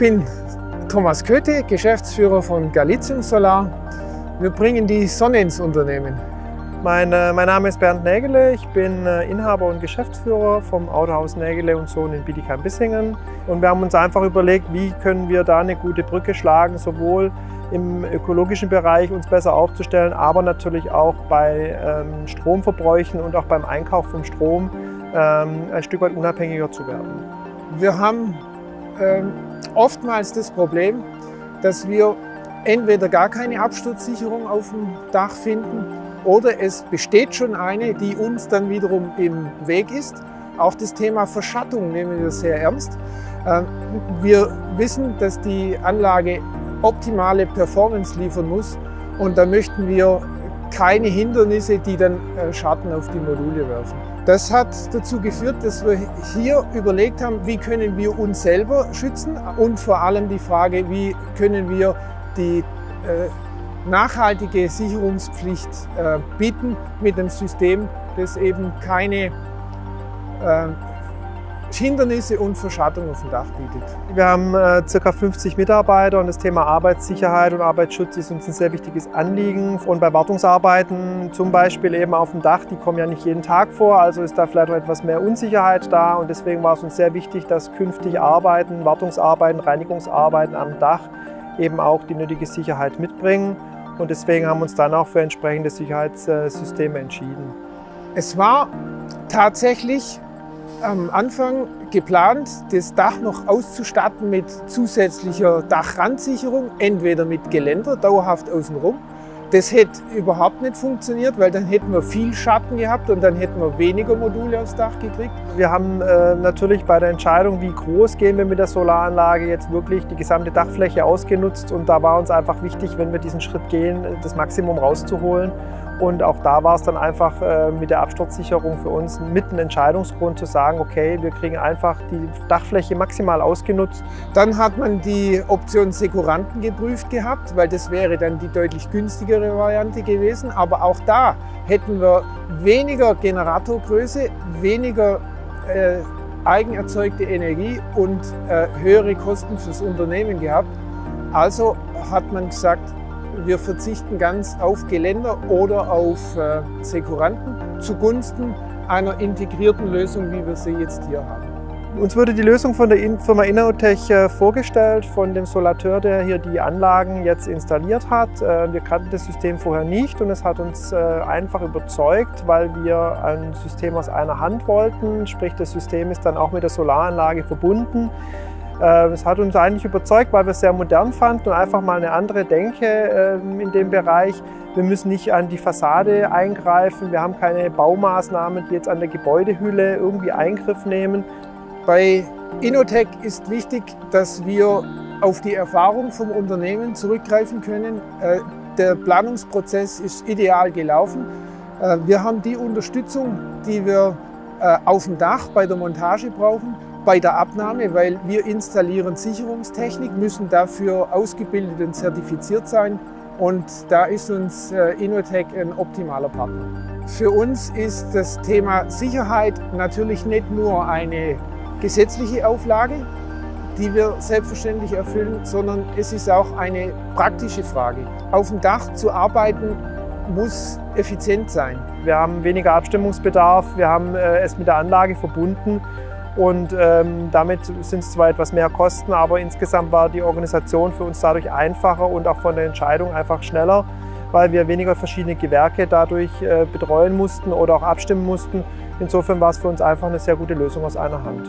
Ich bin Thomas Köthe, Geschäftsführer von Galicium Solar. Wir bringen die Sonne ins Unternehmen. Mein, äh, mein Name ist Bernd Nägele, ich bin äh, Inhaber und Geschäftsführer vom Autohaus Nägele und Sohn in Bietigheim-Bissingen. Und wir haben uns einfach überlegt, wie können wir da eine gute Brücke schlagen, sowohl im ökologischen Bereich uns besser aufzustellen, aber natürlich auch bei ähm, Stromverbräuchen und auch beim Einkauf von Strom ähm, ein Stück weit unabhängiger zu werden. Wir haben ähm, oftmals das Problem, dass wir entweder gar keine Absturzsicherung auf dem Dach finden oder es besteht schon eine, die uns dann wiederum im Weg ist. Auch das Thema Verschattung nehmen wir sehr ernst. Ähm, wir wissen, dass die Anlage optimale Performance liefern muss und da möchten wir keine Hindernisse, die dann äh, Schatten auf die Module werfen. Das hat dazu geführt, dass wir hier überlegt haben, wie können wir uns selber schützen und vor allem die Frage, wie können wir die äh, nachhaltige Sicherungspflicht äh, bieten mit einem System, das eben keine Hindernisse und Verschattung auf dem Dach bietet. Wir haben äh, ca. 50 Mitarbeiter und das Thema Arbeitssicherheit und Arbeitsschutz ist uns ein sehr wichtiges Anliegen. Und bei Wartungsarbeiten, zum Beispiel eben auf dem Dach, die kommen ja nicht jeden Tag vor, also ist da vielleicht auch etwas mehr Unsicherheit da und deswegen war es uns sehr wichtig, dass künftig Arbeiten, Wartungsarbeiten, Reinigungsarbeiten am Dach eben auch die nötige Sicherheit mitbringen. Und deswegen haben wir uns dann auch für entsprechende Sicherheitssysteme entschieden. Es war tatsächlich am Anfang geplant, das Dach noch auszustatten mit zusätzlicher Dachrandsicherung, entweder mit Geländer, dauerhaft außenrum. Das hätte überhaupt nicht funktioniert, weil dann hätten wir viel Schatten gehabt und dann hätten wir weniger Module aufs Dach gekriegt. Wir haben äh, natürlich bei der Entscheidung, wie groß gehen wir mit der Solaranlage, jetzt wirklich die gesamte Dachfläche ausgenutzt und da war uns einfach wichtig, wenn wir diesen Schritt gehen, das Maximum rauszuholen. Und auch da war es dann einfach äh, mit der Absturzsicherung für uns mit ein Entscheidungsgrund zu sagen, okay, wir kriegen einfach die Dachfläche maximal ausgenutzt. Dann hat man die Option Sekuranten geprüft gehabt, weil das wäre dann die deutlich günstigere Variante gewesen. Aber auch da hätten wir weniger Generatorgröße, weniger äh, eigenerzeugte Energie und äh, höhere Kosten fürs Unternehmen gehabt. Also hat man gesagt, wir verzichten ganz auf Geländer oder auf äh, Sekuranten zugunsten einer integrierten Lösung, wie wir sie jetzt hier haben. Uns wurde die Lösung von der Firma Innerotech äh, vorgestellt, von dem Solateur, der hier die Anlagen jetzt installiert hat. Äh, wir kannten das System vorher nicht und es hat uns einfach überzeugt, weil wir ein System aus einer Hand wollten. Sprich, das System ist dann auch mit der Solaranlage verbunden. Ähm, es hat uns eigentlich überzeugt, weil wir es sehr modern fanden und einfach mal eine andere Denke ähm, in dem Bereich. Wir müssen nicht an die Fassade eingreifen, wir haben keine Baumaßnahmen, die jetzt an der Gebäudehülle irgendwie Eingriff nehmen. Bei Innotech ist wichtig, dass wir auf die Erfahrung vom Unternehmen zurückgreifen können. Äh, der Planungsprozess ist ideal gelaufen. Äh, wir haben die Unterstützung, die wir äh, auf dem Dach bei der Montage brauchen bei der Abnahme, weil wir installieren Sicherungstechnik, müssen dafür ausgebildet und zertifiziert sein und da ist uns äh, Innotech ein optimaler Partner. Für uns ist das Thema Sicherheit natürlich nicht nur eine gesetzliche Auflage, die wir selbstverständlich erfüllen, sondern es ist auch eine praktische Frage. Auf dem Dach zu arbeiten muss effizient sein. Wir haben weniger Abstimmungsbedarf, wir haben äh, es mit der Anlage verbunden und ähm, damit sind es zwar etwas mehr Kosten, aber insgesamt war die Organisation für uns dadurch einfacher und auch von der Entscheidung einfach schneller, weil wir weniger verschiedene Gewerke dadurch äh, betreuen mussten oder auch abstimmen mussten. Insofern war es für uns einfach eine sehr gute Lösung aus einer Hand.